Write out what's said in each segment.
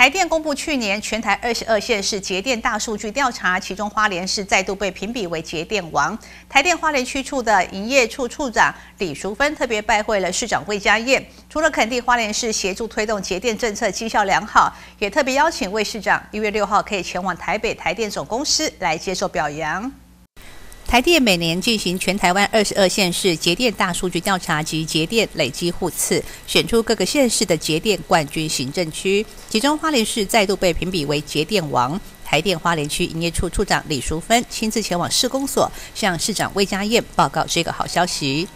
台电公布去年全台二十二县市节电大数据调查，其中花莲市再度被评比为节电王。台电花莲区处的营业处处长李淑芬特别拜会了市长魏家燕，除了肯定花莲市协助推动节电政策绩效良好，也特别邀请魏市长一月六号可以前往台北台电总公司来接受表扬。台电每年进行全台湾二十二县市节电大数据调查及节电累积户次，选出各个县市的节电冠军行政区。其中花莲市再度被评比为节电王。台电花莲区营业处处长李淑芬亲自前往市公所，向市长魏家燕报告这个好消息。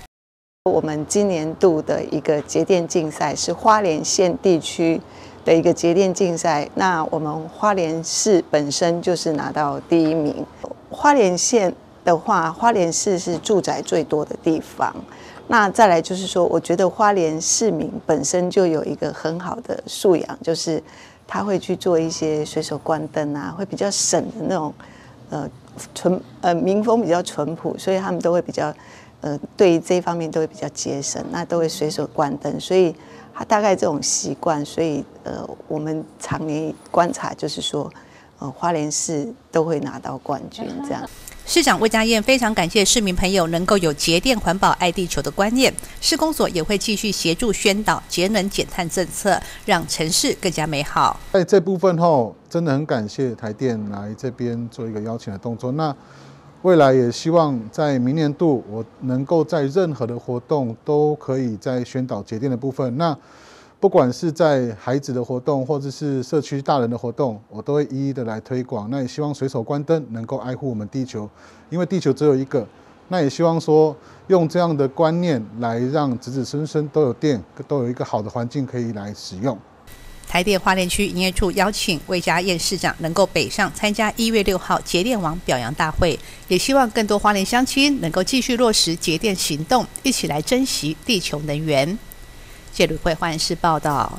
我们今年度的一个节电竞赛是花莲县地区的一个节电竞赛，那我们花莲市本身就是拿到第一名，花莲县。的话，花莲市是住宅最多的地方。那再来就是说，我觉得花莲市民本身就有一个很好的素养，就是他会去做一些随手关灯啊，会比较省的那种，呃，淳呃民风比较淳朴，所以他们都会比较呃对于这一方面都会比较节省，那都会随手关灯。所以他大概这种习惯，所以呃我们常年观察就是说，呃花莲市都会拿到冠军这样。市长魏家燕非常感谢市民朋友能够有节电环保、爱地球的观念，市工所也会继续协助宣导节能减碳政策，让城市更加美好。在这部分后，真的很感谢台电来这边做一个邀请的动作。那未来也希望在明年度，我能够在任何的活动都可以在宣导节电的部分。那不管是在孩子的活动，或者是社区大人的活动，我都会一一的来推广。那也希望随手关灯能够爱护我们地球，因为地球只有一个。那也希望说用这样的观念来让子子孙孙都有电，都有一个好的环境可以来使用。台电花莲区营业处邀请魏家燕市长能够北上参加一月六号节电王表扬大会，也希望更多花莲乡亲能够继续落实节电行动，一起来珍惜地球能源。谢吕慧，欢迎市报道。